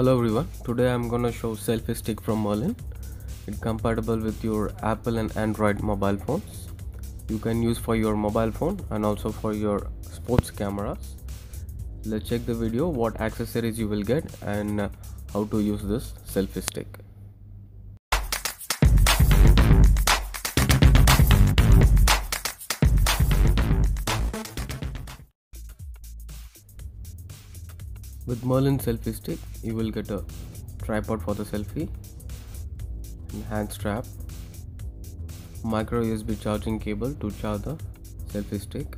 Hello everyone, today I'm gonna show selfie stick from Merlin. It's compatible with your Apple and Android mobile phones. You can use for your mobile phone and also for your sports cameras. Let's check the video what accessories you will get and how to use this selfie stick. With Merlin selfie stick, you will get a tripod for the selfie, and hand strap, micro USB charging cable to charge the selfie stick.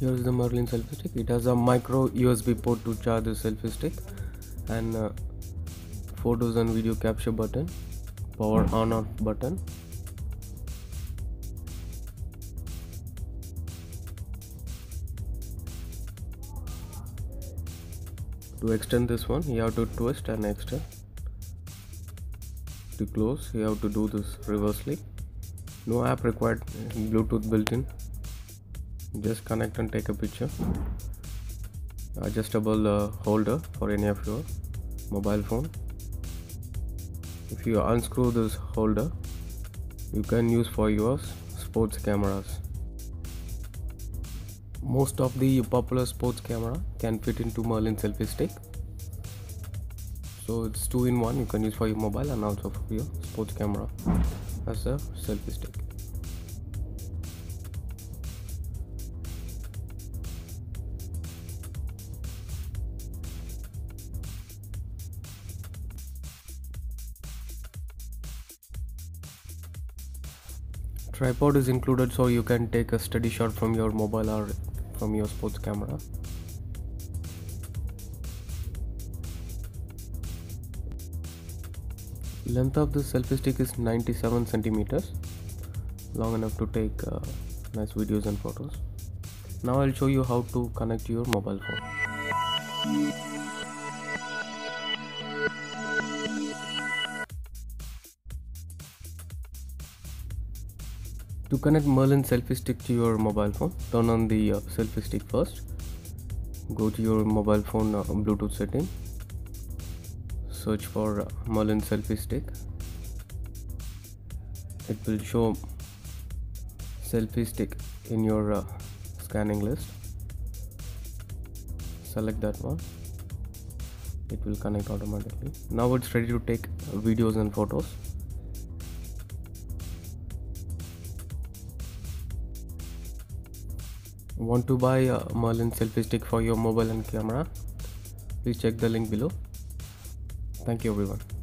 Here is the Merlin selfie stick. It has a micro USB port to charge the selfie stick and uh, photos and video capture button, power on off button to extend this one you have to twist and extend. To close you have to do this reversely no app required bluetooth built in. Just connect and take a picture. Adjustable uh, holder for any of your mobile phone. If you unscrew this holder you can use for your sports cameras most of the popular sports camera can fit into Merlin selfie stick. So it's two in one. You can use for your mobile and also for your sports camera as a selfie stick. Tripod is included so you can take a steady shot from your mobile or from your sports camera. Length of this selfie stick is 97 centimeters, long enough to take uh, nice videos and photos. Now I'll show you how to connect your mobile phone. To connect Merlin selfie stick to your mobile phone, turn on the uh, selfie stick first. Go to your mobile phone uh, Bluetooth setting. Search for uh, Merlin selfie stick. It will show selfie stick in your uh, scanning list. Select that one. It will connect automatically. Now it's ready to take videos and photos. Want to buy a Merlin selfie stick for your mobile and camera? Please check the link below. Thank you everyone.